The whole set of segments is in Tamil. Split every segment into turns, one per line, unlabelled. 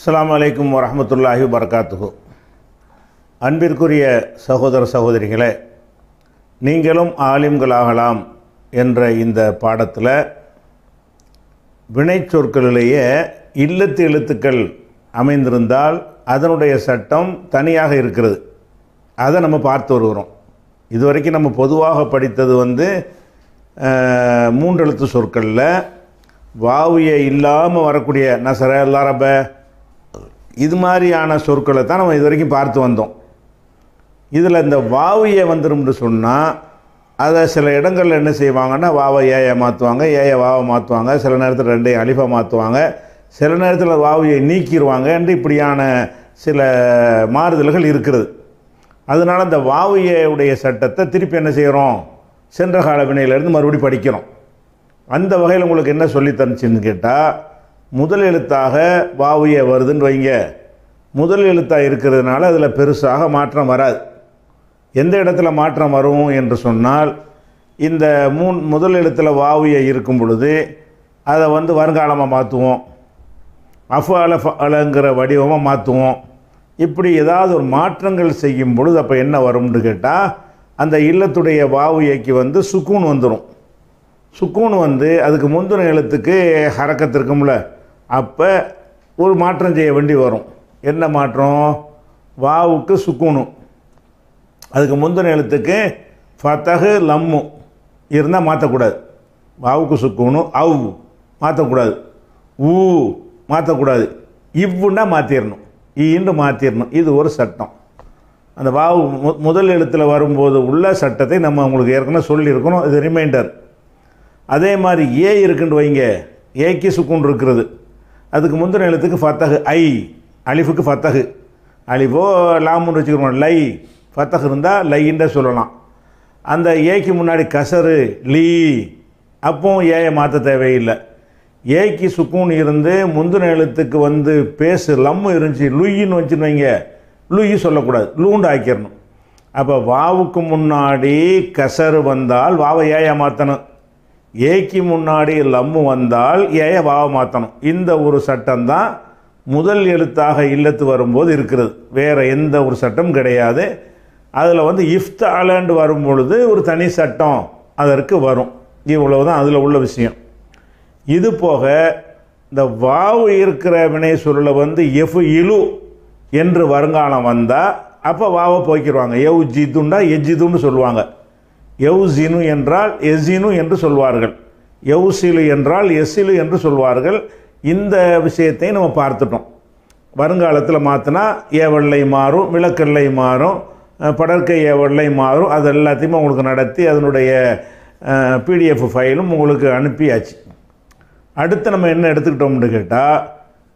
அஸ்லாம் வலைக்கம் வரமத்துல்லாஹி வரகாத்துகு அன்பிற்குரிய சகோதர சகோதரிகளே நீங்களும் ஆலிம்களாகலாம் என்ற இந்த பாடத்தில் வினைச்சொற்களிலேயே இல்லத்து எழுத்துக்கள் அமைந்திருந்தால் அதனுடைய சட்டம் தனியாக இருக்கிறது. அதை நம்ம பார்த்து வருகிறோம். இதுவரைக்கும் நம்ம பொதுவாக படித்தது வந்து மூன்றெழுத்து சொற்களில் வாவிய இல்லாமல் வரக்கூடிய நசர லரப இது மாதிரியான சொற்களை தான் நம்ம இது வரைக்கும் பார்த்து வந்தோம். இதில் இந்த வாவியை வந்துரும்னு சொன்னால் அதை சில இடங்களில் என்ன செய்வாங்கன்னா வாவை ஏயை மாற்றுவாங்க ஏயை வாவை மாற்றுவாங்க சில நேரத்தில் ரெண்டையும் அலிஃபை மாற்றுவாங்க சில நேரத்தில் வாவியை நீக்கிடுவாங்க என்று இப்படியான சில மாறுதல்கள் இருக்கிறது. அதனால் இந்த வாவையுடைய சட்டத்தை திருப்பி என்ன செய்கிறோம் சென்ற கால வினையிலேருந்து மறுபடியும் படிக்கிறோம். அந்த வகையில் உங்களுக்கு என்ன சொல்லி தந்துச்சுன்னு கேட்டால் முதல் எழுத்தாக வாவிய வருதுன்னு வைங்க. முதல் எழுத்தாக இருக்கிறதுனால அதில் பெருசாக மாற்றம் வராது. எந்த இடத்துல மாற்றம் வரும் என்று சொன்னால் இந்த மூன் முதல் எழுத்தில் வாவிய இருக்கும் பொழுது அதை வந்து வருங்காலமாக மாற்றுவோம் அஃப் அலஃப் அலங்கிற வடிவமாக மாற்றுவோம் இப்படி ஏதாவது ஒரு மாற்றங்கள் செய்யும் பொழுது அப்போ என்ன வரும்னு கேட்டால் அந்த இல்லத்துடைய வாவியைக்கு வந்து சுக்கூன் வந்துடும் சுக்கூன் வந்து அதுக்கு முந்தின எழுத்துக்கு ஹரக்கத்து இருக்கும்ல. அப்போ ஒரு மாற்றம் செய்ய வேண்டி வரும். என்ன மாற்றம்? வாவுக்கு சுக்குணும் அதுக்கு முந்தின எழுத்துக்கு ஃபத்தகு லம்மு. இருந்தால் மாற்றக்கூடாது வாவுக்கு சுக்குணும் அவ் மாற்றக்கூடாது ஊ மாற்றக்கூடாது இவ்வுன்னா மாற்றிடணும் ஈன்னு மாற்றிடணும் இது ஒரு சட்டம். அந்த வாவு மு முதல் எழுத்தில் வரும்போது உள்ள சட்டத்தை நம்ம உங்களுக்கு ஏற்கனவே சொல்லியிருக்கணும். இது ரிமைண்டர் அதே மாதிரி ஏ இருக்குன்னு வைங்க. ஏக்கு சுக்குன் இருக்கிறது. அதுக்கு முந்தின எழுத்துக்கு ஃபத்தகு ஐ. அலிஃபுக்கு ஃபத்தகு அலிஃபோ லாமுன்னு வச்சுக்கிறோம் லை. ஃபத்தகு இருந்தால் லைன்ற சொல்லலாம். அந்த ஏக்கு முன்னாடி கசரு லீ. அப்பவும் ஏயை மாற்ற தேவையில்லை. ஏக்கு சுக்கூன் இருந்து முந்தின எழுத்துக்கு வந்து பேசு லம்மு இருந்துச்சு லுயின்னு வச்சுன்னு வைங்க. லுயி சொல்லக்கூடாது லூண்டு ஆக்கிடணும் அப்போ வாவுக்கு முன்னாடி கசரு வந்தால் வாவை ஏயை மாற்றணும் ஏக்கு முன்னாடி லம்மு வந்தால் ஏய வாவ மாற்றணும் இந்த ஒரு சட்டம் தான் முதல் எழுத்தாக இல்லத்து வரும்போது இருக்கிறது. வேறு எந்த ஒரு சட்டம் கிடையாது. அதில் வந்து இஃப்த் ஆலேண்டு வரும் பொழுது ஒரு தனி சட்டம் அதற்கு வரும். இவ்வளவு தான் அதில் உள்ள விஷயம். இது போக இந்த வாவு இருக்கிற வினை சொல்லில் வந்து எஃப் இலு என்று வருங்காலம் வந்தால் அப்போ வாவை போய்க்கிடுவாங்க எவ் ஜிதுண்டா எஜிதுன்னு சொல்லுவாங்க. எவ்சினு என்றால் எசினு என்று சொல்வார்கள். எவ்சிலு என்றால் எசிலு என்று சொல்வார்கள். இந்த விஷயத்தை நம்ம பார்த்துட்டோம். வருங்காலத்தில் மாற்றினா ஏவல்லை மாறும் விளக்கல்லை மாறும் படற்கை ஏவல்லை மாறும். அது எல்லாத்தையுமே உங்களுக்கு நடத்தி அதனுடைய பிடிஎஃப் ஃபைலும் உங்களுக்கு அனுப்பியாச்சு. அடுத்து நம்ம என்ன எடுத்துக்கிட்டோம்னு கேட்டால்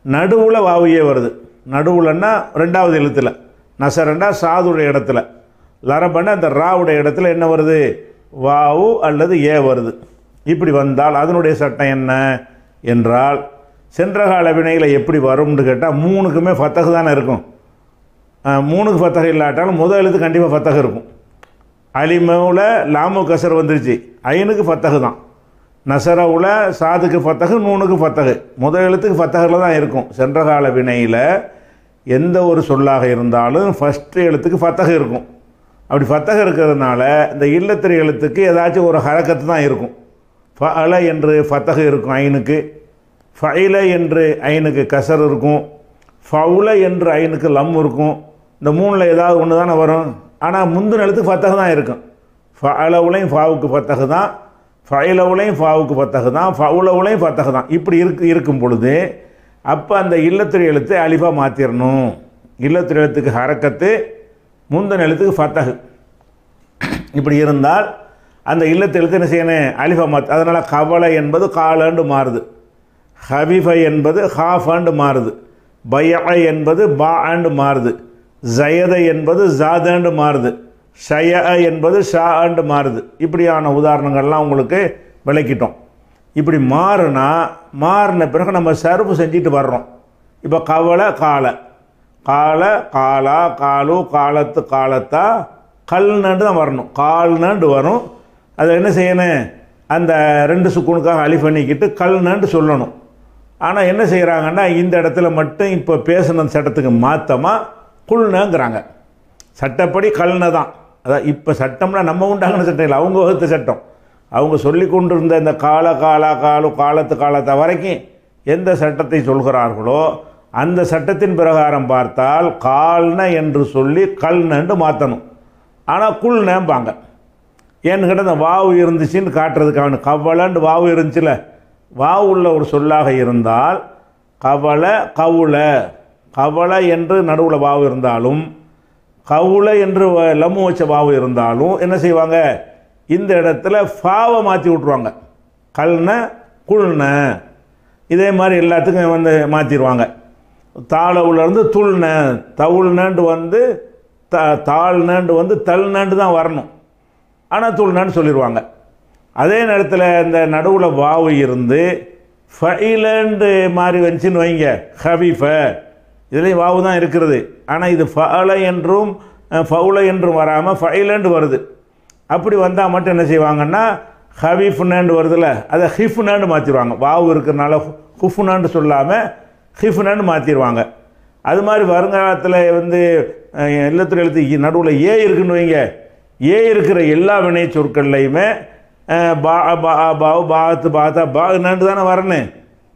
நடுவில் வாவியே வருது. நடுவுலன்னா ரெண்டாவது எழுத்தில். நசரண்டா சாதுடைய இடத்துல. லரபன்னா அந்த ராவுடைய இடத்துல என்ன வருது? வாவு அல்லது ஏ வருது. இப்படி வந்தால் அதனுடைய சட்டம் என்ன என்றால் சென்ற கால வினைகளை எப்படி வரும்னு கேட்டால் மூணுக்குமே ஃபத்தகு தானே இருக்கும். மூணுக்கு ஃபத்தகு இல்லாட்டாலும் முதல் எழுத்து கண்டிப்பாக ஃபத்தகு இருக்கும். அலிமவில் லாமு கசர் வந்துருச்சு. ஐனுக்கு ஃபத்தகு தான். நசரவுல சாதுக்கு ஃபத்தகு நூனுக்கு ஃபத்தகு முதல் எழுத்துக்கு ஃபத்தகில் தான் இருக்கும். சென்ற கால வினையில் எந்த ஒரு சொல்லாக இருந்தாலும் ஃபஸ்ட்டு எழுத்துக்கு ஃபத்தகு இருக்கும். அப்படி ஃபத்தகு இருக்கிறதுனால இந்த இல்லத்திரை எழுத்துக்கு ஏதாச்சும் ஒரு ஹரக்கத்து தான் இருக்கும். ஃப அல என்று ஃபத்தகு இருக்கும் ஐனுக்கு ஃபைல என்று ஐனுக்கு கசர் இருக்கும் ஃபவுல என்று ஐனுக்கு லம் இருக்கும். இந்த மூணில் ஏதாவது ஒன்று தானே வரும். ஆனால் முந்தின எழுத்துக்கு ஃபத்தகு தான் இருக்கும். ஃபஅலவுலையும் ஃபாவுக்கு ஃபத்தகு தான் ஃபைலவுலையும் ஃபாவுக்கு ஃபத்தகு தான் ஃபவுலவுலையும் ஃபத்தகு தான். இப்படி இருக்கு இருக்கும் பொழுது அப்போ அந்த இல்லத்திரை எழுத்து அலிஃபாக மாற்றிடணும் இல்லத்திரை எழுத்துக்கு ஹரக்கத்து முந்தன் எழுத்துக்கு ஃபத்தகு இப்படி இருந்தால் அந்த இல்லத்தெழுத்து என்ன செய்யணும் அலிஃபா மாற்று அதனால் கவலை என்பது காலாண்டு மாறுது. ஹபிஃபை என்பது ஹாஃப் ஆண்டு மாறுது. பய என்பது பா ஆண்டு மாறுது. ஜயதை என்பது ஜாதாண்டு மாறுது. ஷய என்பது ஷா ஆண்டு மாறுது. இப்படியான உதாரணங்கள்லாம் உங்களுக்கு விளக்கிட்டோம். இப்படி மாறுனா மாறின பிறகு நம்ம சர்வு செஞ்சுட்டு வர்றோம். இப்போ கவலை காலை. கால காலா காலு காலத்து காலத்தா கல்னண்டு தான் வரணும். கால்னண்டு வரும். அதை என்ன செய்யணும்? அந்த ரெண்டு சுக்குனுக்காக அலி பண்ணிக்கிட்டு கல்னண்டு சொல்லணும். ஆனால் என்ன செய்கிறாங்கன்னா இந்த இடத்துல மட்டும் இப்போ பேசின சட்டத்துக்கு மாற்றமாக குள்னங்கிறாங்க சட்டப்படி கல்ன தான். அதான் இப்போ சட்டம்னா நம்ம உண்டாகின சட்டம் இல்லை அவங்க வகுத்த சட்டம். அவங்க சொல்லி கொண்டிருந்த இந்த கால காலா காலு காலத்து காலத்தை வரைக்கும் எந்த சட்டத்தை சொல்கிறார்களோ அந்த சட்டத்தின் பிரகாரம் பார்த்தால் கால்ன என்று சொல்லி கல்னன்னு மாற்றணும் ஆனால் குள்னம்பாங்க ஏன்னு கேட்டால் அந்த வாவு இருந்துச்சுன்னு காட்டுறதுக்கான கவலைன்னு வாவு இருந்துச்சுல. வாவு உள்ள ஒரு சொல்லாக இருந்தால் கவலை கவுள கவலை என்று நடுவில் வாவு இருந்தாலும் கவுளை என்று வ- லம்மு வச்ச வாவு இருந்தாலும் என்ன செய்வாங்க? இந்த இடத்துல ஃபாவை மாற்றி விட்ருவாங்க கல்ன குள்ன இதே மாதிரி எல்லாத்துக்கும் வந்து மாற்றிடுவாங்க தாளவுலேருந்து துள்ன தவுள்னண்டு வந்து த நண்டு வந்து தள்னண்டு தான் வரணும். ஆனால் துள்னன்னு சொல்லிடுவாங்க அதே நேரத்தில் இந்த நடுவில் வாவு இருந்து ஃபைலண்டு மாதிரி வந்துச்சுன்னு வைங்க. ஹவிஃப இதுலேயும் வாவு தான் இருக்கிறது ஆனால் இது ஃபல என்றும் ஃபவுல என்றும் வராமல் ஃபைலண்டு வருது. அப்படி வந்தால் மட்டும் என்ன செய்வாங்கன்னா நேண்டு வருதுல்ல அதை ஹிஃப்னாண்டு மாற்றிடுவாங்க வாவு இருக்கிறனால ஹுஃப்னாண்டு சொல்லாமல் ஹிஃப்னன்னு மாற்றிடுவாங்க அது மாதிரி வருங்காலத்தில் வந்து எல்லாத்துறை எழுத்து நடுவில் ஏ இருக்குன்னு வைங்க. ஏ இருக்கிற எல்லா வினை சொற்கள்லையுமே பா பா பாவு பாத்து பாத்தா பா நண்டு தானே வரணும்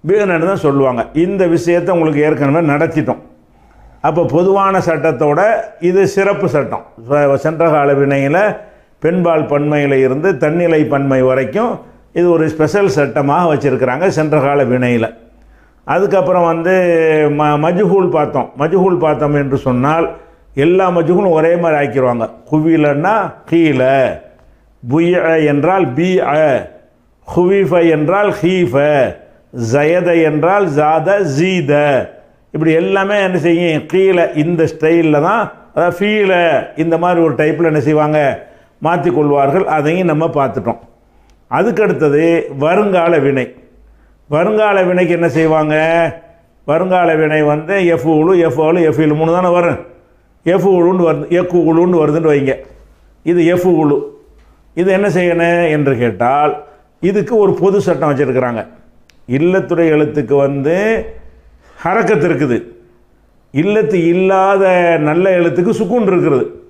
பீகனாண்டு தான் சொல்லுவாங்க. இந்த விஷயத்தை உங்களுக்கு ஏற்கனவே நடத்திட்டோம். அப்போ பொதுவான சட்டத்தோட இது சிறப்பு சட்டம். சென்ற கால வினையில் பெண்பால் பன்மையில் இருந்து தன்னிலை பன்மை வரைக்கும் இது ஒரு ஸ்பெஷல் சட்டமாக வச்சுருக்கிறாங்க சென்ற கால வினையில். அதுக்கப்புறம் வந்து ம மஜ்ஹூல் பார்த்தோம். மஜ்ஹூல் பார்த்தோம் என்று சொன்னால் எல்லா மஜ்ஹூலும் ஒரே மாதிரி ஆக்கிடுவாங்க குவிலன்னா கீழே புய என்றால் பி அ ஹுவிஃப என்றால் ஹீஃப ஜயத என்றால் ஜாத ஜீத. இப்படி எல்லாமே என்ன செய்யும்? கீழே இந்த ஸ்டைலில் தான் அதாவது ஃபீல இந்த மாதிரி ஒரு டைப்பில் என்ன செய்வாங்க? மாற்றி கொள்வார்கள் அதையும் நம்ம பார்த்துட்டோம். அதுக்கடுத்தது வருங்கால வினை. வருங்கால வினைக்கு என்ன செய்வாங்க? வருங்கால வினை வந்து எஃப் உழு எஃப் ஆளு எஃப் இழு மூணு தானே வரும். எஃப் உழுன்னு வருது எக்கு உழுன்னு வருதுன்னு வைங்க. இது எஃப் உழு. இது என்ன செய்யணும் என்று கேட்டால் இதுக்கு ஒரு பொது சட்டம் வச்சுருக்கிறாங்க. இல்லத்துறை எழுத்துக்கு வந்து ஹரக்கத்து இருக்குது. இல்லத்து இல்லாத நல்ல எழுத்துக்கு சுக்குன் இருக்கிறது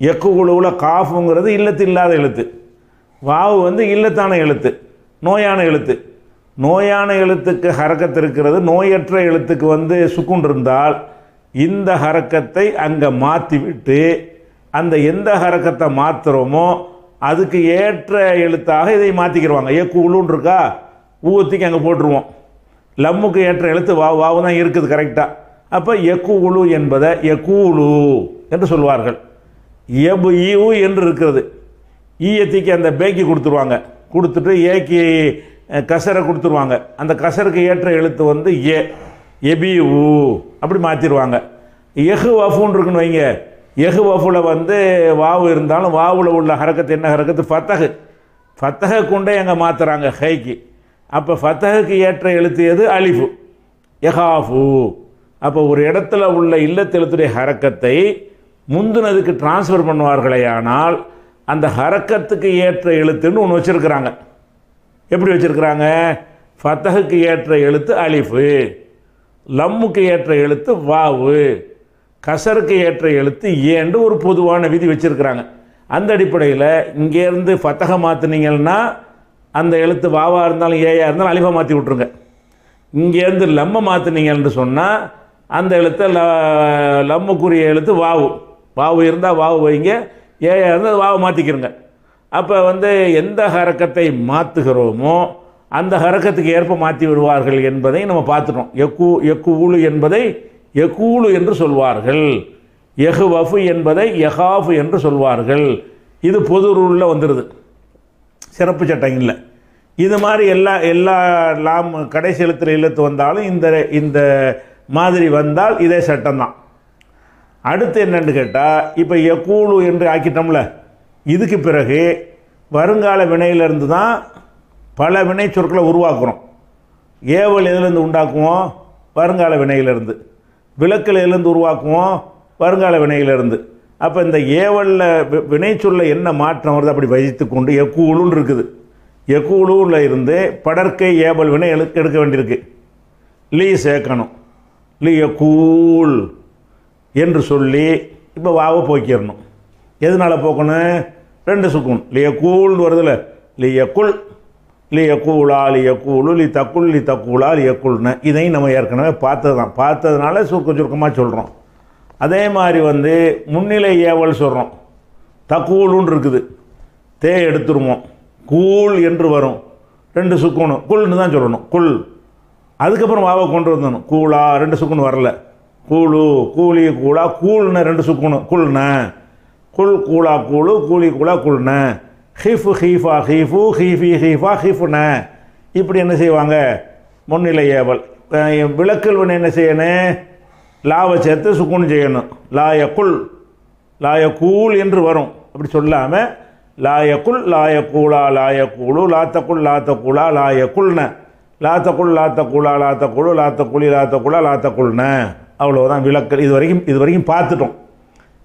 எக்கு குழுவில் காஃபுங்கிறது இல்லத்து இல்லாத எழுத்து. வாவு வந்து இல்லத்தான எழுத்து நோயான எழுத்து. நோயான எழுத்துக்கு ஹரக்கத் இருக்கிறது. நோயற்ற எழுத்துக்கு வந்து சுக்குன் இருந்தால் இந்த ஹரக்கத்தை அங்கே மாற்றி விட்டு அந்த எந்த ஹரக்கத்தை மாற்றுறோமோ அதுக்கு ஏற்ற எழுத்தாக இதை மாற்றிக்கிடுவாங்க ஏ குழுன்னு இருக்கா? ஊத்திக்கு அங்கே போட்டுருவோம். லம்முக்கு ஏற்ற எழுத்து வாவு வாவு தான் இருக்குது கரெக்டாக அப்போ எக்கு உழு என்பதை எக்கூழு என்று சொல்வார்கள். எபு ஈவு என்று இருக்கிறது. ஈயத்திக்கு அந்த பேக்கி கொடுத்துருவாங்க. கொடுத்துட்டு ஏக்கி கசரை கொடுத்துருவாங்க. அந்த கசருக்கு ஏற்ற எழுத்து வந்து ஏ. எபி ஊ அப்படி மாற்றிடுவாங்க எஹு வஃபுன்னு இருக்குன்னு வைங்க. எஹு வஃபுல வந்து வாவு இருந்தாலும் வாவில் உள்ள ஹரக்கத்து என்ன ஹரக்கத்து? ஃபத்தகு ஃபத்தக கொண்டே எங்கே மாற்றுறாங்க ஹைக்கு. அப்போ ஃபத்தகுக்கு ஏற்ற எழுத்து எது? அலிஃபு. எஹாஃபு. அப்போ ஒரு இடத்துல உள்ள இல்லத்தெழுத்துடைய ஹரக்கத்தை முந்தினதுக்கு டிரான்ஸ்ஃபர் பண்ணுவார்களே ஆனால் அந்த ஹரக்கத்துக்கு ஏற்ற எழுத்துன்னு ஒன்று வச்சுருக்கிறாங்க. எப்படி வச்சுருக்கிறாங்க? ஃபத்தகுக்கு ஏற்ற எழுத்து அலிஃபு லம்முக்கு ஏற்ற எழுத்து வாவு கசருக்கு ஏற்ற எழுத்து ஏன்று ஒரு பொதுவான விதி வச்சுருக்கிறாங்க. அந்த அடிப்படையில் இங்கேருந்து ஃபத்தக மாற்றினீங்கன்னா அந்த எழுத்து வாவாக இருந்தாலும் ஏயா இருந்தாலும் அலிஃபா மாற்றி விட்ருங்க இங்கேருந்து லம்ம மாற்றினீங்கன்னு சொன்னால் அந்த எழுத்தை ல லம்முக்குரிய எழுத்து வாவு. வாவு இருந்தால் வாவு வைங்க ஏயா இருந்தால் வாவு மாற்றிக்கிறங்க அப்போ வந்து எந்த ஹரக்கத்தை மாற்றுகிறோமோ அந்த ஹரக்கத்துக்கு ஏற்ப மாற்றி விடுவார்கள் என்பதை நம்ம பார்த்துட்டோம். எக்கு எக்கு ஊழு என்பதை எக்கூலு என்று சொல்வார்கள். எஹு வஃபு என்பதை எஹாஃபு என்று சொல்வார்கள். இது பொது ரூலில் வந்துடுது சிறப்பு சட்டம் இல்லை. இது மாதிரி எல்லா எல்லா லாம் கடைசி எழுத்தில் இழுத்து வந்தாலும் இந்த இந்த மாதிரி வந்தால் இதே சட்டம்தான். அடுத்து என்னென்னு கேட்டால் இப்போ எக்கூலு என்று ஆக்கிட்டோம்ல. இதுக்கு பிறகு வருங்கால வினையிலிருந்து தான் பல வினை சொற்களை உருவாக்குறோம். ஏவல் எதுலேருந்து உண்டாக்குவோம்? வருங்கால வினையிலிருந்து. விளக்கல் எதுலேருந்து உருவாக்குவோம்? வருங்கால வினையிலிருந்து. அப்போ இந்த ஏவலில் வி- வினை சொல்ல என்ன மாற்றம் வருது? அப்படி வைத்து கொண்டு எக்கூலுன்னு இருக்குது. எக்கூலூரில் இருந்து படற்கை ஏவல் வினை எழு எடுக்க வேண்டியிருக்கு. லீ சேர்க்கணும் லீய கூல் என்று சொல்லி இப்போ வாவை போக்கிடணும் எதனால் போக்கணும் ரெண்டு சுக்குன் லிய கூல்னு வருதுல்ல லிய குல் லிய கூலா லிய கூலு லி தக்குள் லி தக்கூலா லிய குல்னு இதையும் நம்ம ஏற்கனவே பார்த்தது தான் பார்த்ததுனால சுருக்க சுருக்கமாக சொல்கிறோம் அதே மாதிரி வந்து முன்னிலை ஏவல் சொல்கிறோம் தக்கூலுன்னு இருக்குது. தே எடுத்துருவோம். கூல் என்று வரும். ரெண்டு சுக்குணும் குல்னு தான் சொல்லணும். குல் அதுக்கப்புறம் வாவை கொண்டு வந்தணும் கூலா ரெண்டு சுக்குன்னு வரல. கூலு கூலி கூலா கூல்னு ரெண்டு சுக்குணும் குல்ன குல் கூலா கூழு கூலி கூலா குல்ன ஹீஃபு ஹீஃபா ஹீஃபு ஹீஃபி ஹீஃபா ஹீஃபுன இப்படி என்ன செய்வாங்க? முன்னிலை ஏவல் விளக்கல் விளக்கல் என்ன செய்யணும் லாவை சேர்த்து சுக்குன்னு செய்யணும். லாய குல் லாய கூழ் என்று வரும். அப்படி சொல்லாமல் லாயக்குள் லாயக்கூலா லாயக்கூலு லாத்தக்குள் லாத்தக்குலா லாயக்குள்ன லாத்தக்குள் லாத்தக்குலா லாத்தக்குழு லாத்தக்குழி லாத்தக்குலா லாத்தக்குள்ன அவ்வளோதான் விளக்கல் இது வரைக்கும் இது வரைக்கும் பார்த்துட்டோம்.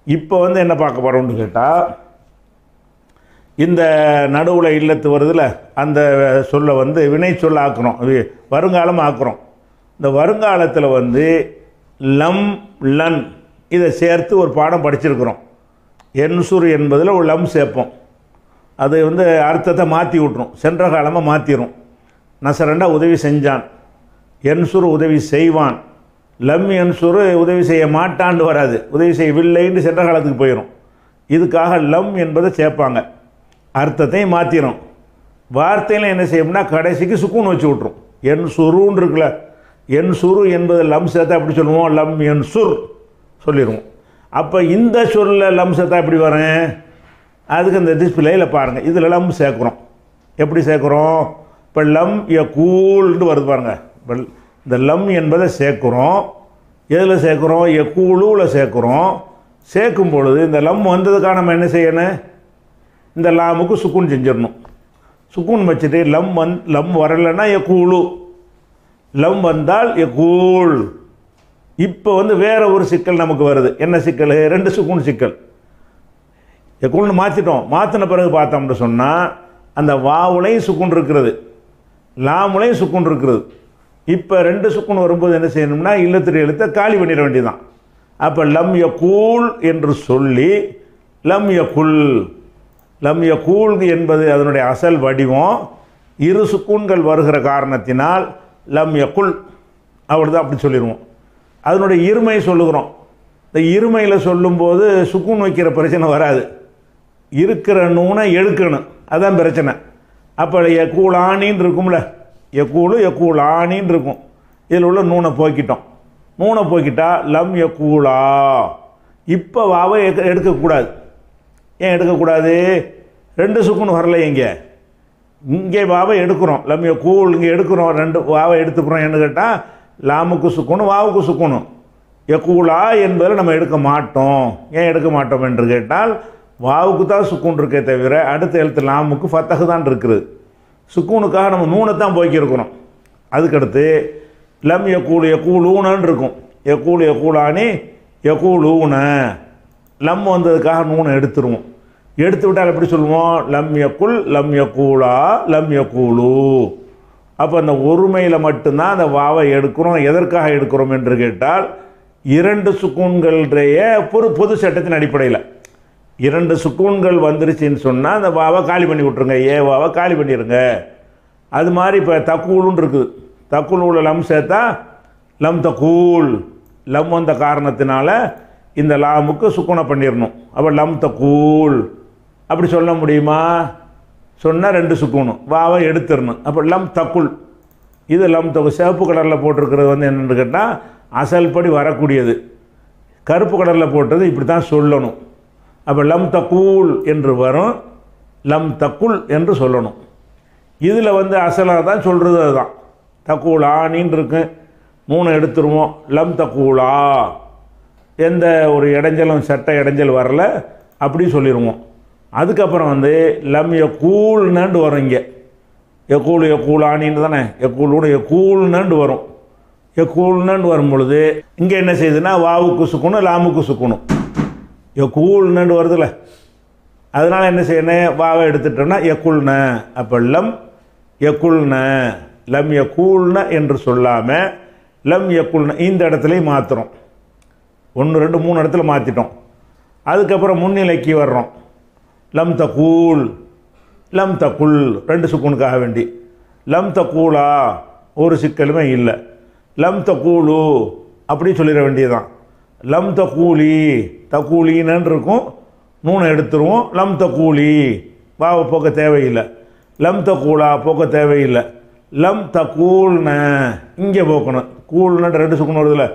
இப்போ வந்து என்ன பார்க்க போகிறோம்னு கேட்டால் இந்த நடுவில் இல்லத்து வருதுல அந்த சொல்லை வந்து வினை சொல்ல ஆக்குறோம். வி- வருங்காலம் ஆக்குறோம். இந்த வருங்காலத்தில் வந்து லம் லன் இதை சேர்த்து ஒரு பாடம் படிச்சிருக்கிறோம். என்சுர் என்பதில் ஒரு லம் சேர்ப்போம். அது வந்து அர்த்தத்தை மாற்றி விட்ரும் சென்ற காலமாக மாற்றிடும் நசரண்டா உதவி செஞ்சான். என்சுர் உதவி செய்வான். லம் என்சுரு உதவி செய்ய மாட்டான்னு வராது. உதவி செய்யவில்லைன்னு சென்ற காலத்துக்கு போயிடும் இதுக்காக லம் என்பதை சேர்ப்பாங்க. அர்த்தத்தையும் மாற்றிடும் வார்த்தையில் என்ன செய்யும்னா கடைசிக்கு சுக்குன் வச்சு விட்ரும் என் சுருன்னு இருக்குல்ல. என் சுரு என்பது லம் சேர்த்தா அப்படி சொல்லுவோம்? லம் என் சுர் சொல்லிடுவோம் அப்போ இந்த சொல்லில் லம் சேர்த்தா எப்படி வரேன் அதுக்கு இந்த டிஸ்பிளேயில் பாருங்கள் இதில் லம் சேர்க்குறோம். எப்படி சேர்க்குறோம்? இப்போ லம் எ கூல்னு வருது பாருங்க. இந்த லம் என்பதை சேர்க்குறோம். எதில் சேர்க்குறோம்? எ சேர்க்குறோம். சேர்க்கும் பொழுது இந்த லம் வந்ததுக்காக நம்ம என்ன செய்யணும் இந்த லாமுக்கு சுக்குன் செஞ்சிடணும். சுக்குன் வச்சுட்டு லம் வந் லம் வரலைன்னா எ லம் வந்தால் எக்கூழ். இப்போ வந்து வேற ஒரு சிக்கல் நமக்கு வருது. என்ன சிக்கல்? ரெண்டு சுக்குன் சிக்கல். எக்குள்னு மாற்றிட்டோம் மாற்றின பிறகு பார்த்தோம்னு சொன்னால் அந்த வாவுலையும் சுக்குன் இருக்கிறது. லாமுலையும் சுக்குன் இருக்கிறது. இப்போ ரெண்டு சுக்குன் வரும்போது என்ன செய்யணும்னா இல்லத்திரை எழுத்தை காலி பண்ணிட வேண்டியதுதான். அப்போ லம் கூழ் என்று சொல்லி லம் குல் லம் கூழ் என்பது அதனுடைய அசல் வடிவம். இரு சுக்குன்கள் வருகிற காரணத்தினால் லம் குல் அவ்வளோதான் அப்படி சொல்லிடுவோம். அதனுடைய இருமை சொல்லுகிறோம். இந்த இருமையில் சொல்லும்போது சுக்குன் வைக்கிற பிரச்சனை வராது. இருக்கிற நூனை எடுக்கணும் அதுதான் பிரச்சனை. அப்போ எக்கூலானின்னு இருக்கும்ல எக்கூலு எக்கூலானின்னு இருக்கும் இதில் உள்ள நூனை போக்கிட்டோம். நூனை போக்கிட்டா லம் எக்கூலா. இப்போ வாவை எக்க- எடுக்கக்கூடாது. ஏன் எடுக்கக்கூடாது? ரெண்டு சுக்குன்னு வரல இங்கே. இங்கே வாவை எடுக்கிறோம். லம் கூழ் இங்கே எடுக்கிறோம். ரெண்டு வாவை எடுத்துக்கிறோம் என்ன கேட்டால் லாமுக்கு சுக்கணும் வாவுக்கு சுக்கணும். எக்கூலா என்பதில் நம்ம எடுக்க மாட்டோம். ஏன் எடுக்க மாட்டோம் என்று கேட்டால் வாவுக்கு தான் சுக்குன் இருக்கே தவிர அடுத்த எழுத்து லாமுக்கு ஃபத்தகு தான் இருக்கிறது சுக்கூனுக்காக நம்ம நூனை தான் போய்க்கிருக்கிறோம் அதுக்கடுத்து லம் எக்கூலு எக்கூலூனன்னு இருக்கும். எக்கூலு எக்கூலானி எக்கூலூன லம் வந்ததுக்காக நூனை எடுத்துருவோம். எடுத்து விட்டால் எப்படி சொல்லுவோம்? லம் எக்குள் லம் எக்கூலா லம் எக்கூலு அப்போ அந்த ஒருமையில் மட்டும்தான் அந்த வாவை எடுக்கிறோம் எதற்காக எடுக்கிறோம் என்று கேட்டால் இரண்டு சுக்கூன்களுடைய பொது பொது சட்டத்தின் அடிப்படையில். இரண்டு சுக்கூன்கள் வந்துருச்சுன்னு சொன்னால் அந்த வாவை காலி பண்ணி விட்ருங்க ஏ வாவை காலி பண்ணிடுங்க அது மாதிரி இப்போ தக்கூலுன்னு இருக்குது. தக்கூல் உள்ள லம் சேர்த்தா லம் தக்கூல். லம் வந்த காரணத்தினால இந்த லாமுக்கு சுக்குனை பண்ணிடணும் அப்போ லம் தக்கூல். அப்படி சொல்ல முடியுமா? சொன்னால் ரெண்டு சுக்குணும். வாவை எடுத்துடணும் அப்போ லம் தக்குள் இது லம் தகு சிவப்பு கலரில் போட்டிருக்கிறது வந்து என்னென்னு கேட்டால் அசல்படி வரக்கூடியது. கருப்பு கலரில் போட்டது இப்படி தான் சொல்லணும். அப்போ லம் தக்கூல் என்று வரும். லம் தக்குல் என்று சொல்லணும். இதில் வந்து அசலாக தான் சொல்கிறது அதுதான். தக்கூலா இருக்கு. மூணு எடுத்துருவோம். லம் தக்கூலா எந்த ஒரு இடைஞ்சலும் சட்ட இடைஞ்சல் வரல. அப்படி சொல்லிடுவோம் அதுக்கப்புறம் வந்து லம் எக்கூல்னு வரும் இங்கே. எக்கூல் எக்கூலானின்னு தானே? எக்கூலோட எக்கூல்னு வரும். எக்கூல்னு வரும் பொழுது இங்கே என்ன செய்யுதுன்னா வாவுக்கு சுக்கணும் லாமுக்கு சுக்கணும். எக்கூல்னு வருதுல்ல அதனால் என்ன செய்யணும் வாவை எடுத்துட்டோம்னா எக்குள்ன அப்போ லம் எக்குள்ன லம் எக்கூழ்ன என்று சொல்லாமல் லம் எக்குள்ன இந்த இடத்துலையும் மாற்றுறோம் ஒன்று ரெண்டு மூணு இடத்துல மாற்றிட்டோம் அதுக்கப்புறம் முன்னிலைக்கு வர்றோம். லம் தகூல் லம் தகுல் ரெண்டு சுக்குனுக்காக வேண்டி. லம் தகூலா ஒரு சிக்கலுமே இல்லை. லம் தகூலு அப்படின்னு சொல்லிட வேண்டியதுதான். லம் தகூலி. தகூலின்னு இருக்கும் நூனை எடுத்துருவோம். லம் தகூலி. வாவை போக்க தேவையில்லை. லம் தகூலா போக்க தேவையில்லை. லம் தகூல்ன. இங்கே போக்கணும். கூல்ன ரெண்டு சுக்கணும் வருதுல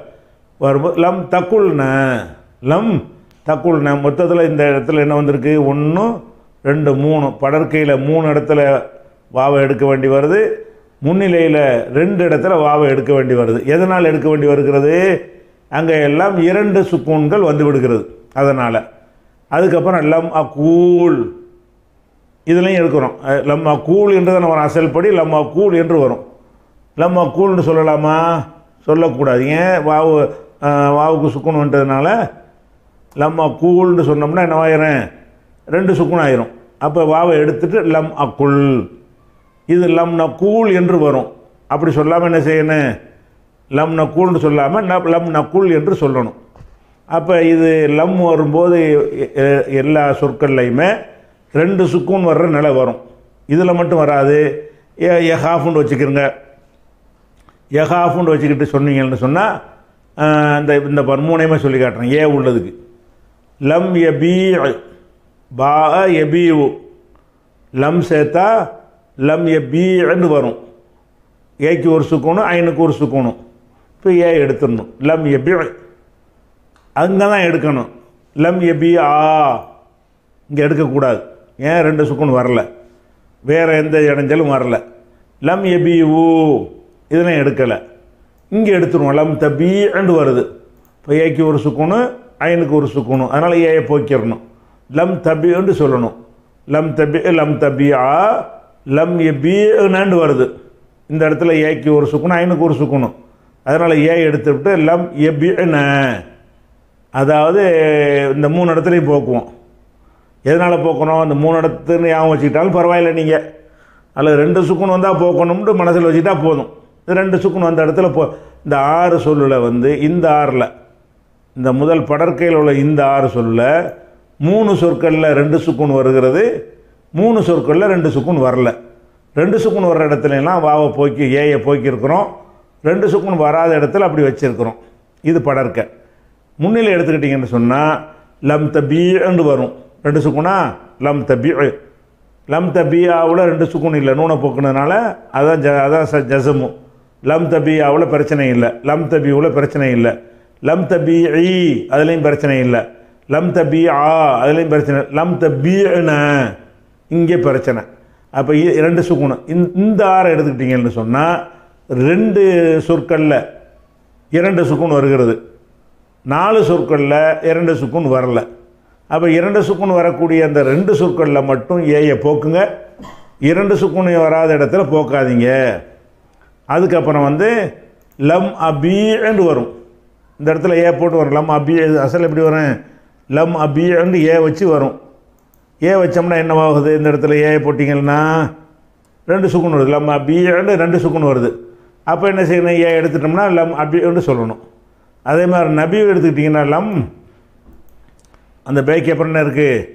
வரும்போது லம் தக்குள்ன லம் தக்குள்ன மொத்தத்தில் இந்த இடத்துல என்ன வந்திருக்கு? ஒன்று ரெண்டு மூணு. படற்கையில் மூணு இடத்துல வாவை எடுக்க வேண்டி வருது. முன்னிலையில் ரெண்டு இடத்துல வாவை எடுக்க வேண்டி வருது. எதனால் எடுக்க வேண்டி வருகிறது? அங்கே எல்லாம் இரண்டு சுக்கூன்கள் வந்து விடுகிறது. அதனால். அதுக்கப்புறம் லம் அக்கூல் இதுலையும் எடுக்கிறோம். லம் லம்மா கூல் நம்ம அசல் படி லம்மா கூழ் என்று வரும். லம்மா கூல்னு சொல்லலாமா? சொல்லக்கூடாது. ஏன்? வாவு வாவுக்கு சுக்குன் வந்துட்டதுனால லம்மா கூல்னு சொன்னோம்னா என்ன ஆயிரும்? ரெண்டு சுக்குன் ஆயிரும். அப்போ வாவை எடுத்துட்டு லம் அக்குல் இது லம் நக்கூல் என்று வரும். அப்படி சொல்லாமல் என்ன செய்யணும்? லம் நக்கூல்னு சொல்லாமல் ந- லம் நக்குள் என்று சொல்லணும். அப்போ இது லம் வரும்போது எ- எல்லா சொற்கள்லையுமே ரெண்டு சுக்கூன் வர்ற நிலை வரும். இதில் மட்டும் வராது. ஏ எஹாஃப்னு வச்சுக்கிறங்க எஹாஃப்னு வச்சுக்கிட்டு சொன்னீங்கன்னு சொன்னால் இந்த இந்த பர் மூணையுமே சொல்லி காட்டுறேன். ஏ உள்ளதுக்கு. லம் எபி பா எபீவு லம் சேர்த்தா லம் எபின்னு வரும். ஏக்கு ஒரு சுக்கணும் ஐனுக்கு ஒரு சுக்கணும் இப்போ ஏ எடுத்துடணும். லம் எபி அங்கே தான் எடுக்கணும். லம் எபி ஆ இங்கே எடுக்கக்கூடாது. ஏன் ரெண்டு சுக்குன்னு வரல? வேறு எந்த இடைஞ்சலும் வரல. லம் எபி ஊ இதெல்லாம் எடுக்கலை. இங்கே எடுத்துருவோம். லம் தபி ரெண்டு வருது. இப்போ ஏக்கு ஒரு சுக்குனு ஐனுக்கு ஒரு சுக்குணும் அதனால் ஏயை போக்கிடணும். லம் தபின்னு சொல்லணும். லம் தபி லம் தபி ஆ லம் எபின்னு வருது. இந்த இடத்துல ஏக்கு ஒரு சுக்குனு ஐனுக்கு ஒரு சுக்குணும் அதனால் ஏ எடுத்துவிட்டு லம் எபின அதாவது இந்த மூணு இடத்துலையும் போக்குவோம். எதனால் போக்கணும்? அந்த மூணு இடத்துன்னு ஞாபகம் வச்சுக்கிட்டாலும் பரவாயில்ல நீங்கள் அதில் ரெண்டு சுக்குன் வந்தால் போக்கணும்னு மனசில் வச்சுக்கிட்டா போதும். இந்த ரெண்டு சுக்குன் வந்த இடத்துல போ இந்த ஆறு சொல்லில் வந்து இந்த ஆறில் இந்த முதல் படற்கையில் உள்ள இந்த ஆறு சொல்லில் மூணு சொற்களில் ரெண்டு சுக்குன் வருகிறது மூணு சொற்களில் ரெண்டு சுக்குன் வரல. ரெண்டு சுக்குன் வர்ற இடத்துலலாம் வாவை போக்கி ஏயை போக்கியிருக்கிறோம். ரெண்டு சுக்குன் வராத இடத்துல அப்படி வச்சுருக்குறோம். இது படர்க்க முன்னிலை எடுத்துக்கிட்டிங்கன்னு சொன்னால் லம் தபீன்னு வரும். ரெண்டு சுக்குனா லம் தபி லம் தபியாவில் ரெண்டு சுக்குன் இல்லை நூனை போக்குனதுனால அதான் ஜ அதான் ச ஜசமு. லம் தபியாவில் பிரச்சனை இல்லை. லம் தபியூவில் பிரச்சனை இல்லை. லம் தபி ஐ அதுலேயும் பிரச்சனை இல்லை. லம் தபி ஆ அதுலேயும் பிரச்சனை இல்லை. லம் தபீன இங்கே பிரச்சனை. அப்போ ரெண்டு சுக்குனு. இந்த இந்த ஆறை எடுத்துக்கிட்டிங்கன்னு சொன்னால் ரெண்டு சொற்களில் இரண்டு சுக்குன் வருகிறது. நாலு சொற்களில் இரண்டு சுக்குன் வரல. அப்போ இரண்டு சுக்குன் வரக்கூடிய அந்த ரெண்டு சொற்களில் மட்டும் ஏயை போக்குங்க. இரண்டு சுக்குன் வராத இடத்துல போக்காதீங்க. அதுக்கப்புறம் வந்து லம் அபீன்னு வரும். இந்த இடத்துல ஏ போட்டு வரும். லம் அபி அசல் எப்படி வரும்? லம் அபீன்னு ஏ வச்சு வரும். ஏ வச்சோம்னா என்னவாகுது? இந்த இடத்துல ஏ போட்டிங்கன்னா ரெண்டு சுக்குன் வருது. லம் அபீன்னு ரெண்டு சுக்குன் வருது. அப்போ என்ன செய்யணும்? ஏ எடுத்துட்டோம்னா லம் அப்படின்னு சொல்லணும். அதே மாதிரி நபி எடுத்துக்கிட்டிங்கன்னா லம் அந்த பேக் அப்புறம் என்ன இருக்குது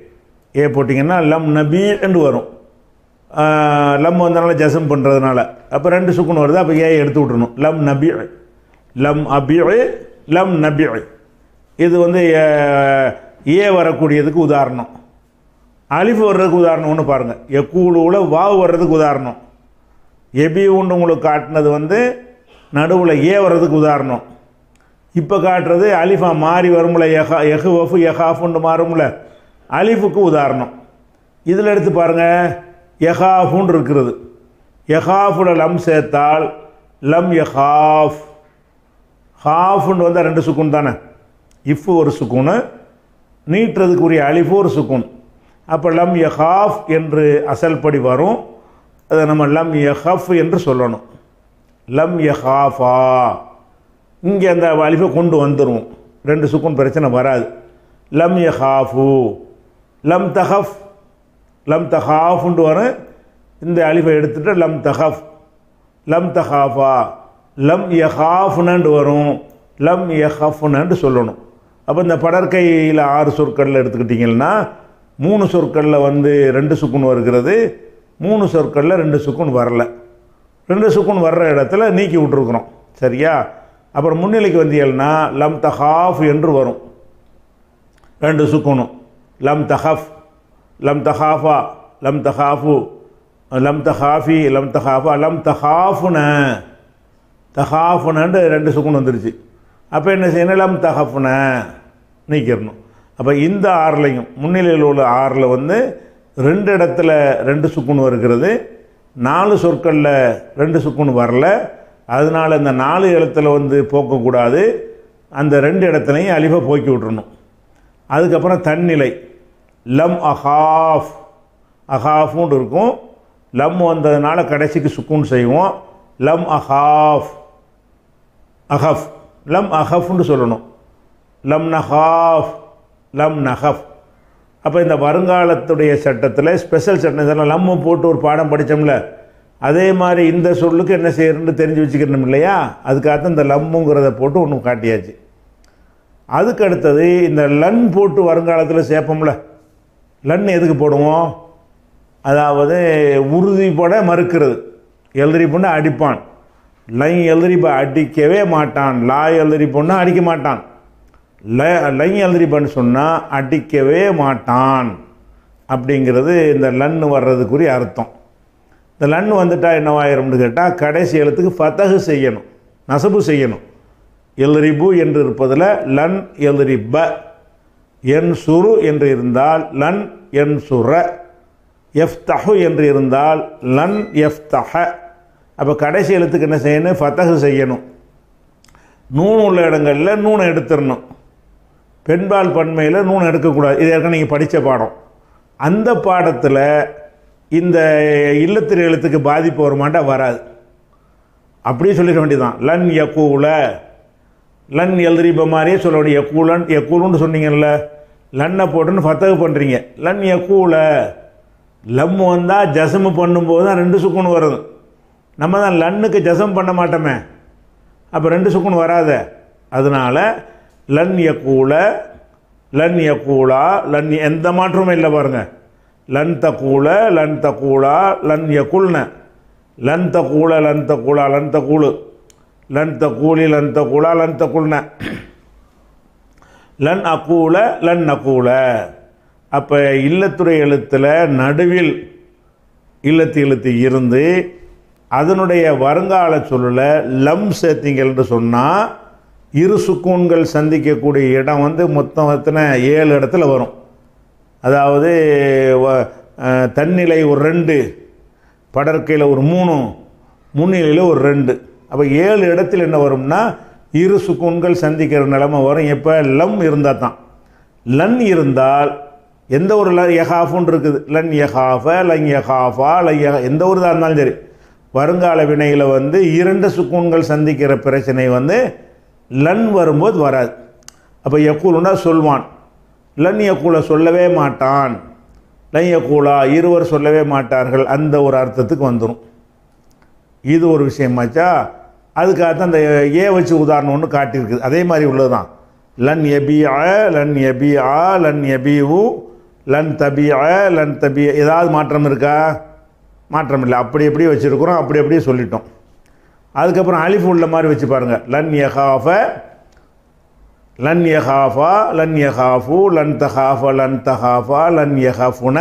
ஏ போட்டிங்கன்னா லம் நபி என்று வரும். லம் வந்தனால ஜசம் பண்ணுறதுனால அப்போ ரெண்டு சுக்குன்னு வருது அப்போ ஏ எடுத்து விட்றணும் லம் நபி லம் அபி லம் நபி. இது வந்து ஏ வரக்கூடியதுக்கு உதாரணம். அலிஃப் வர்றதுக்கு உதாரணம் ஒன்று பாருங்கள் எக்கூலுவில் வாவு வர்றதுக்கு உதாரணம். எபி உங்களுக்கு காட்டினது வந்து நடுவில் ஏ வர்றதுக்கு உதாரணம். இப்போ காட்டுறது அலிஃபா மாறி வரும்ல எஹா எஹு வஃபு எஹாஃபுன்னு மாறும்ல. அலிஃபுக்கு உதாரணம். இதில் எடுத்து பாருங்கள் எஹாஃபுன்னு இருக்கிறது. எஹாஃபுல லம் சேர்த்தால் லம் எஹாஃப். ஹாஃப்னு வந்தால் ரெண்டு சுக்குன் தானே. இஃப் ஒரு சுக்குனு நீட்டுறதுக்குரிய அலிஃபு ஒரு சுக்குன். அப்போ லம் எஹாஃப் என்று அசல்படி வரும். அதை நம்ம லம் யஹஃப் என்று சொல்லணும். லம் யஹாஃபா. இங்கே அந்த அலிஃபை கொண்டு வந்துடுவோம் ரெண்டு சுக்குன் பிரச்சனை வராது. லம் யஹாஃபு. லம் தஹஃப். லம் தஹாஃப்னு வரும் இந்த அலிஃபை எடுத்துகிட்டு லம் தஹஃப். லம் தஹாஃபா. லம் யஹாஃப்னு வரும். லம் யஹஃப்னு சொல்லணும். அப்போ இந்த படற்கையில் ஆறு சொற்களில் எடுத்துக்கிட்டிங்கன்னா மூணு சொற்களில் வந்து ரெண்டு சுக்குன்னு வருகிறது. மூணு சொற்களில் ரெண்டு சுக்குன் வரல. ரெண்டு சுக்குன் வர்ற இடத்துல நீக்கி விட்டுருக்குறோம். சரியா? அப்புறம் முன்னிலைக்கு வந்தீங்கன்னா லம் தஹாஃப் என்று வரும். ரெண்டு சுக்குனும் லம் தஹஃப் லம் தஹாஃபா லம் தஹாஃபு லம் தஹாஃபி லம் தஹாஃபா லம் தஹாஃபுன. தஹாஃபுனன்னு ரெண்டு சுக்குன் வந்துருச்சு. அப்போ என்ன செய்யணும்? லம் தஹஃபுன நீக்கிடணும். அப்போ இந்த ஆறுலையும் முன்னிலையில் உள்ள ஆறில் வந்து ரெண்டு இடத்துல ரெண்டு சுக்குன் வருகிறது. நாலு சொற்களில் ரெண்டு சுக்குன் வரல. அதனால் இந்த நாலு இடத்துல வந்து போக்கக்கூடாது அந்த ரெண்டு இடத்துலையும் அழிவை போக்கி விட்டுறணும். அதுக்கப்புறம் தன்னிலை. லம் அஹாஃப். அஹாஃப்னு இருக்கும். லம் வந்ததுனால கடைசிக்கு சுக்குன்னு செய்வோம். லம் அஹாஃப். அஹஃப். லம் அஹஃப்னு சொல்லணும். லம் நஹாஃப். லம் நஹஃப். அப்போ இந்த வருங்காலத்துடைய சட்டத்தில் ஸ்பெஷல் சட்டம் இதெல்லாம் லம்மு போட்டு ஒரு பாடம் படித்தோம்ல அதே மாதிரி இந்த சொல்லுக்கு என்ன செய்யணும்னு தெரிஞ்சு வச்சுக்கணும் இல்லையா? அதுக்காக இந்த லம்முங்கிறத போட்டு ஒன்று காட்டியாச்சு. அதுக்கு அடுத்தது இந்த லன் போட்டு வருங்காலத்தில் சேர்ப்போம்ல லன் எதுக்கு போடுவோம்? அதாவது உறுதிப்பட மறுக்கிறது. எழுதிரி பொண்ணு அடிப்பான். லை எழுதிரிப்ப அடிக்கவே மாட்டான். லா எழுதிரி பொண்ணு அடிக்க மாட்டான். ல லை எழுதிரிப்பன்னு சொன்னால் அடிக்கவே மாட்டான். அப்படிங்கிறது இந்த லன்னு வர்றதுக்குரிய அர்த்தம். இந்த லன் வந்துட்டா என்னவாயிரும்னு கேட்டால் கடைசி எழுத்துக்கு ஃபத்தகு செய்யணும் நசபு செய்யணும். எல்ரிபு என்று இருப்பதில் லன் எல்ரிப என் சுரு என்று இருந்தால் லன் என் சுர எஃப்தஹு என்று இருந்தால் லன் எஃப்தஹ. அப்போ கடைசி எழுத்துக்கு என்ன செய்யணும்? ஃபத்தகு செய்யணும். நூன் உள்ள இடங்களில் நூனை எடுத்துடணும். பெண்பால் பன்மையில் நூன் எடுக்கக்கூடாது. இது ஏற்கனவே நீங்கள் படித்த பாடம். அந்த பாடத்தில் இந்த இல்லத்திரு எழுத்துக்கு பாதிப்பு வருமாட்டா வராது. அப்படியே சொல்லிட வேண்டியதான் லன் யக்கூல லன் எல்ரிப மாதிரியே சொல்ல வேண்டிய யக்கூலன் யக்கூலுன்னு சொன்னீங்கல்ல லன்னை போட்டுன்னு ஃபத்தகு பண்ணுறீங்க லன் யக்கூல லம் வந்தால் ஜசமு பண்ணும்போது தான் ரெண்டு சுக்குன்னு வருது. நம்ம தான் லன்னுக்கு ஜசம் பண்ண மாட்டோமே. அப்போ ரெண்டு சுக்குன்னு வராத. அதனால் லன் யக்கூல லன் யக்கூலா லன் எந்த மாற்றமும் இல்லை பாருங்க. லன் தக்கூல லன் தக்கூலா லன் யகுல்ன. லன் தக்கூல லன் தக்கூலா லன் தக்கூலு லன் தக்கூலி லன் தக்கூலா லன் தகுல்ன. லன் அக்கூல லன் நக்கூல அப்போ இல்லத்துறை எழுத்தில் நடுவில் இல்லத்து எழுத்து இருந்து அதனுடைய வருங்கால சொல்லில் லம் சேர்த்திங்கள்னு சொன்னால் இரு சுக்கூன்கள் சந்திக்கக்கூடிய இடம் வந்து மொத்தம் எத்தனை? ஏழு இடத்துல வரும். அதாவது வ- தன்னிலை ஒரு ரெண்டு படற்கையில் ஒரு மூணு முன்னிலையில் ஒரு ரெண்டு. அப்போ ஏழு இடத்துல என்ன வரும்னா இரு சுக்கூன்கள் சந்திக்கிற நிலமை வரும். எப்போ? லம் இருந்தால் தான். லன் இருந்தால் எந்த ஒரு ல யஹாஃபுன்னு இருக்குது. லன் யஹாஃப லன் யஹாஃபா லன் எந்த ஒரு இதாக இருந்தாலும் சரி. வருங்கால வினையில் வந்து இரண்டு சுக்கூன்கள் சந்திக்கிற பிரச்சனை வந்து லன் வரும்போது வராது. அப்போ யக்கூலுன்னா சொல்வான். லன் யக்கூல சொல்லவே மாட்டான். லன் யக்கூலா இருவர் சொல்லவே மாட்டார்கள். அந்த ஒரு அர்த்தத்துக்கு வந்துடும் இது ஒரு விஷயமாச்சா அதுக்காக தான் அந்த ஏ வச்சு உதாரணம் ஒன்று காட்டியிருக்குது. அதே மாதிரி உள்ளது தான் லன் எபியா லன் எபி ஆ லன் எபி ஊ லன் தபியா லன் தபி ஏதாவது மாற்றம் இருக்கா? மாற்றம் இல்லை. அப்படி எப்படி வச்சுருக்குறோம்? அப்படி அப்படியே சொல்லிட்டோம். அதுக்கப்புறம் அலிஃப் உள்ள மாதிரி வச்சு பாருங்கள் லன் யஹாஃப லன் யஹாஃபா லன் யஹாஃபு லன் தஹாஃப லன் தஹாஃபா லன் யஹாஃபுன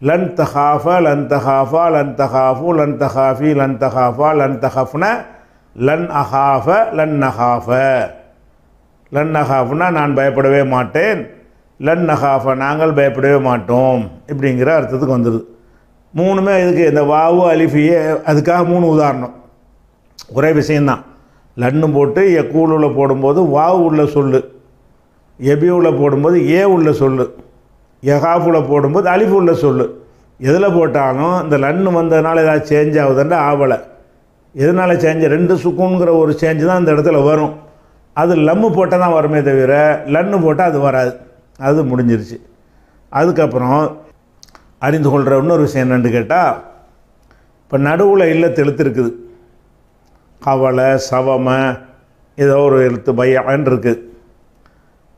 லன் தஹாஃப லன் தஹாஃபா லன் தஹாஃபு லன் தஹாஃபி லன் தஹாஃபா லன் தஹாஃப்ன லன் அஹாஃப லன் நஹாஃப. லன் நஹாஃப்னா நான் பயப்படவே மாட்டேன். லன் நஹாஃப நாங்கள் பயப்படவே மாட்டோம். இப்படிங்கிற அர்த்தத்துக்கு வந்துடுது மூணுமே இதுக்கு இந்த வாவு அலிஃபியே அதுக்காக மூணு உதாரணம். ஒரே விஷயந்தான் லன்னு போட்டு எக்கூலுள்ள போடும்போது வா உள்ள சொல்லு. எபியூவில் போடும்போது ஏ உள்ள சொல்லு. யகாஃபுல போடும்போது அலிஃப் உள்ள சொல்லு. எதில் போட்டாலும் இந்த லன்னு வந்ததுனால ஏதாவது சேஞ்ச் ஆகுதுன்ற ஆவலை. எதனால் சேஞ்ச் ரெண்டு சுக்குங்கிற ஒரு சேஞ்ச் தான் இந்த இடத்துல வரும். அது லம்மு போட்டால் தான் வருமே தவிர லன்னு போட்டால் அது வராது. அது முடிஞ்சிருச்சு. அதுக்கப்புறம் அறிந்து கொள்கிற இன்னொரு விஷயம் என்னென்னு கேட்டால் இப்போ நடுவில் இல்லத்து எழுத்து இருக்குது. கவலை சவம ஏதோ ஒரு எழுத்து பையான் இருக்குது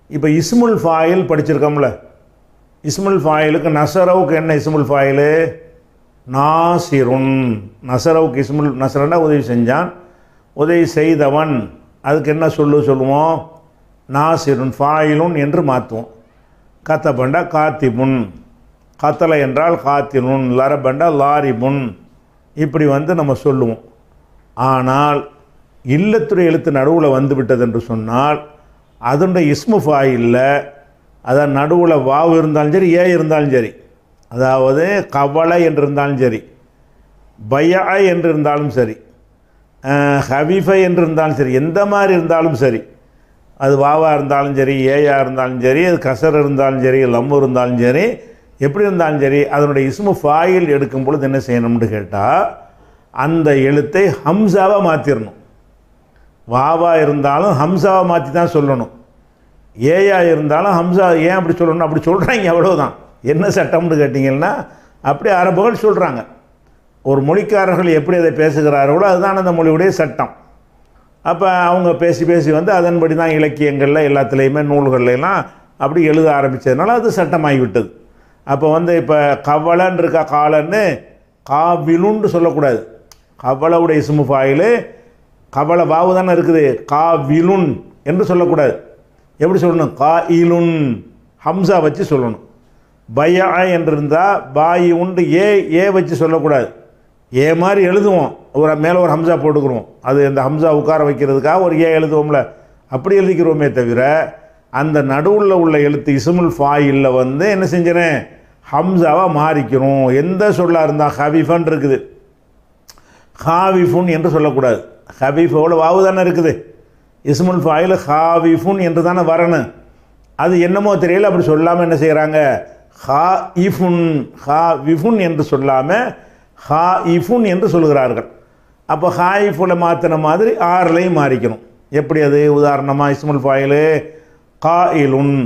இப்போ இஸ்முல் ஃபாயில் படிச்சிருக்கோம்ல. இஸ்முல் ஃபாயிலுக்கு நசரவுக்கு என்ன இஸ்முல் ஃபாயிலு? நாசிருன். நசரவுக்கு இஸ்முல் நசரனா உதவி செஞ்சான். உதவி செய்தவன். அதுக்கு என்ன சொல்லு சொல்லுவோம்? நாசிருன் ஃபாயிலுன் என்று மாற்றுவோம் கத்தபண்டா காத்திபுன். கத்தலை என்றால் காத்தினுன் லரபண்டா லாரிபுன். இப்படி வந்து நம்ம சொல்லுவோம். ஆனால் இல்லத்துறை எழுத்து நடுவில் வந்து விட்டது என்று சொன்னால் அதனுடைய இஸ்மு ஃபாயில்ல அதான் நடுவில் வாவு இருந்தாலும் சரி ஏ இருந்தாலும் சரி அதாவது கவலை என்று இருந்தாலும் சரி பயா என்று இருந்தாலும் சரி ஹபீஃபை என்று இருந்தாலும் சரி எந்த மாதிரி இருந்தாலும் சரி அது வாவா இருந்தாலும் சரி ஏயா இருந்தாலும் சரி அது கசர் இருந்தாலும் சரி லம்மு இருந்தாலும் சரி எப்படி இருந்தாலும் சரி அதனுடைய இஸ்மு ஃபாயில் எடுக்கும் பொழுது என்ன செய்யணும்னு கேட்டால் அந்த எழுத்தை ஹம்சாவாக மாற்றிடணும் வாவா இருந்தாலும் ஹம்சாவை மாற்றி தான் சொல்லணும். ஏயா இருந்தாலும் ஹம்சா ஏன் அப்படி சொல்லணும்? அப்படி சொல்கிறாங்க அவ்வளவுதான். என்ன சட்டம்னு கேட்டிங்கன்னா அப்படி அரபுகள் சொல்கிறாங்க ஒரு மொழிக்காரர்கள் எப்படி அதை பேசுகிறார்களோ அதுதான் அந்த மொழியுடைய சட்டம். அப்போ அவங்க பேசி பேசி வந்து அதன்படி தான் இலக்கியங்களில் எல்லாத்துலேயுமே நூல்கள்லாம் அப்படி எழுத ஆரம்பித்ததுனால அது சட்டமாகிவிட்டது. அப்போ வந்து இப்போ கவலன்னு இருக்கா காலன்னு காவிலுன்னு சொல்லக்கூடாது. கவலவுடைய இசுமு ஃபாயிலு கவல வாவு தானே இருக்குது. காவிலுன் என்று சொல்லக்கூடாது. எப்படி சொல்லணும்? கா இலுன். ஹம்சா வச்சு சொல்லணும். பயா என்று இருந்தால் பாயி உண்டு ஏ ஏ வச்சு சொல்லக்கூடாது. ஏ மாதிரி எழுதுவோம். ஒரு மேலே ஒரு ஹம்சா போட்டுக்கிறோம். அது அந்த ஹம்சா உட்கார வைக்கிறதுக்காக ஒரு ஏ எழுதுவோம்ல. அப்படி எழுதிக்கிறோமே தவிர அந்த நடுவில் உள்ள எழுத்து இசுமுல் ஃபாயிலில் வந்து என்ன செஞ்சேன்? ஹம்சாவாக மாறிக்கிறோம். எந்த சொல்லாக இருந்தால் ஹவிஃபன் இருக்குது. ஹாவிஃபுன் என்று சொல்லக்கூடாது. ஹபீஃபோட வாவு தானே இருக்குது? இஸ்முல் ஃபாயில் ஹாவிஃபுன் என்று தானே வரணும். அது என்னமோ தெரியல அப்படி சொல்லாமல் என்ன செய்கிறாங்க ஹா இஃபுன் ஹா விஃபுன் என்று சொல்லாமல் ஹா இஃபுன் என்று சொல்கிறார்கள். அப்போ ஹாயிஃபுல மாற்றின மாதிரி ஆறுலையும் மாறிக்கணும். எப்படி அது? உதாரணமாக இஸ்முல் ஃபாயிலு கா இலுன்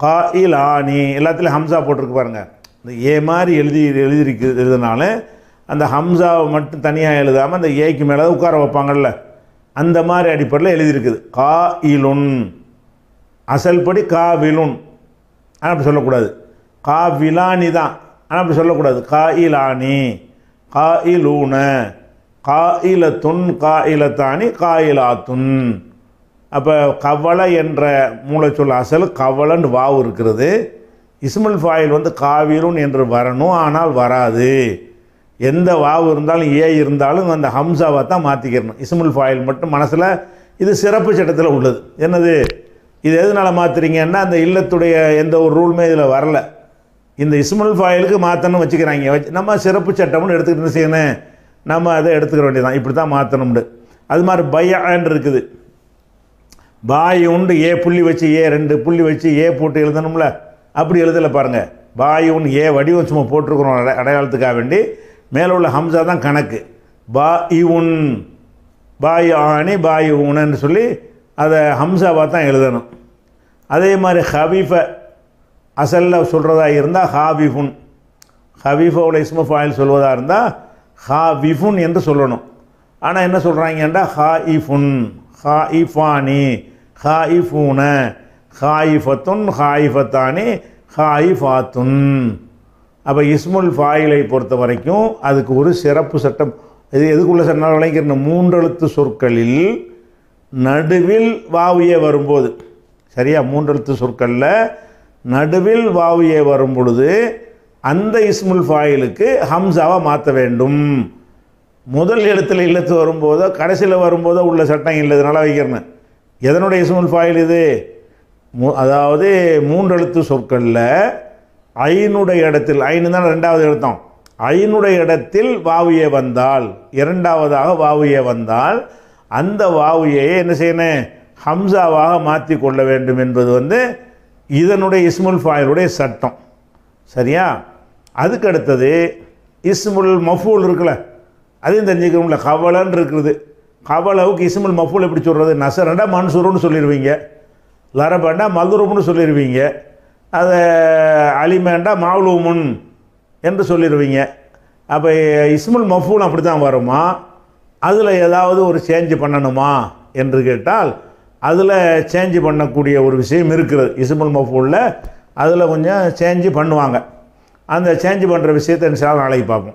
கா இல் ஆனி எல்லாத்துலேயும் ஹம்சா போட்டிருக்கு பாருங்கள் இந்த ஏ மாதிரி எழுதி எழுதிருக்கு எழுதுனால அந்த ஹம்சாவை மட்டும் தனியாக எழுதாமல் அந்த ஏக்கு மேலே உட்கார வைப்பாங்கள்ல அந்த மாதிரி அடிப்படையில் எழுதியிருக்குது. கா இலுன் அசல்படி கா விலுன் ஆனால் அப்படி சொல்லக்கூடாது. கா விலானி தான் ஆனால் அப்படி சொல்லக்கூடாது. கா இலானி கா இலூன கா இலத்துன் கா இலத்தானி கா இலாத்துன் அப்போ கவலை என்ற மூளைச்சொல் அசல் கவலன்னு வாவு இருக்கிறது. இஸ்மல் ஃபாயில் வந்து காவிரும் என்று வரணும் ஆனால் வராது. எந்த வாவு இருந்தாலும் ஏ இருந்தாலும் அந்த ஹம்சாவை தான் மாற்றிக்கிறணும் இஸ்முல் ஃபாயில் மட்டும் மனசில் இது சிறப்பு சட்டத்தில் உள்ளது. என்னது? இது எதனால் மாற்றுறீங்கன்னா அந்த இல்லத்துடைய எந்த ஒரு ரூலுமே இதில் வரல. இந்த இஸ்முல் ஃபாயிலுக்கு மாற்றணும் வச்சுக்கிறாங்க. வச்சு நம்ம சிறப்பு சட்டம்னு எடுத்துக்கிட்டு என்ன செய்யணும்? நம்ம அதை எடுத்துக்கிற வேண்டியதான் இப்படி தான் மாற்றணும்னு அது மாதிரி பையான் இருக்குது. பாய் உண்டு ஏ புள்ளி வச்சு ஏ ரெண்டு புள்ளி வச்சு ஏ போட்டு எழுதணும்ல. அப்படி எழுதலை பாருங்கள் பாய் உன் ஏ வடிவம் சும்மா போட்டிருக்கிறோம் அடையாளத்துக்காக வேண்டி. மேலே உள்ள ஹம்சா தான் கணக்கு. பா இவுன் பாய் ஆணி பாய் ஊனன்னு சொல்லி அதை ஹம்சாவாக தான் எழுதணும். அதே மாதிரி ஹபீஃபை அசலில் சொல்கிறதா இருந்தால் ஹாபிஃபுன். ஹபீஃபோட இஸ்மு ஃபாயில் சொல்வதாக இருந்தால் ஹா விஃபுன் என்று சொல்லணும். ஆனால் என்ன சொல்கிறாங்கண்டா ஹா இஃபுன் ஹா இஃபானி ஹா இஃபூன ஹாயிஃபத்துன் ஹாயிஃபத்தானி ஹாயிஃபாத்துன். அப்போ இஸ்முல் ஃபாயிலை பொறுத்த வரைக்கும் அதுக்கு ஒரு சிறப்பு சட்டம். இது எதுக்குள்ள சொன்னால் விளங்கிற மூன்றெழுத்து சொற்களில் நடுவில் வாவியே வரும்போது. சரியா? மூன்றெழுத்து சொற்களில் நடுவில் வாவியே வரும் பொழுது அந்த இஸ்முல் ஃபாயிலுக்கு ஹம்சாவை மாற்ற வேண்டும். முதல் எழுத்தில் இல்லத்து வரும்போதோ கடைசியில் வரும்போதோ உள்ள சட்டம் இல்லை இதனால் வைக்கிறேன் எதனுடைய இஸ்முல் ஃபாயில் இது? மு அதாவது மூன்றெழுத்து சொற்களில் ஐனுடைய இடத்தில் ஐனு தான் ரெண்டாவது எழுத்தம். ஐனுடைய இடத்தில் வாவியே வந்தால் இரண்டாவதாக வாவுயே வந்தால் அந்த வாவியையே என்ன செய்யணும் ஹம்சாவாக மாற்றி கொள்ள வேண்டும் என்பது வந்து இதனுடைய இஸ்முல் ஃபாயிலுடைய சட்டம். சரியா? அதுக்கு அடுத்தது இஸ்முல் மஃபூல் இருக்குல்ல அதையும் தெரிஞ்சுக்கணும்ல கவலன்னு இருக்குது. கவலவுக்கு இஸ்முல் மஃபூல் எப்படி சொல்கிறது நசரண்டா மன்சூருன்னு சொல்லிடுவீங்க லரபண்டா மல்துருப்னு சொல்லிடுவீங்க அதை அலிமேண்டா மாவுலூமுன் என்று சொல்லிடுவீங்க அப்போ இஸ்முல் மஃபூல் அப்படி தான் வருமா? அதில் ஏதாவது ஒரு சேஞ்ச் பண்ணணுமா? என்று கேட்டால் அதில் சேஞ்ச் பண்ணக்கூடிய ஒரு விஷயம் இருக்கிறது இசுமுல் மஃபூலில். அதில் கொஞ்சம் சேஞ்சு பண்ணுவாங்க. அந்த சேஞ்ச் பண்ணுற விஷயத்தை நாளைக்கு பார்ப்போம்.